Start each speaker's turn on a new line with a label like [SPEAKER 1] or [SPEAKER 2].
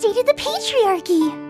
[SPEAKER 1] devastated the patriarchy.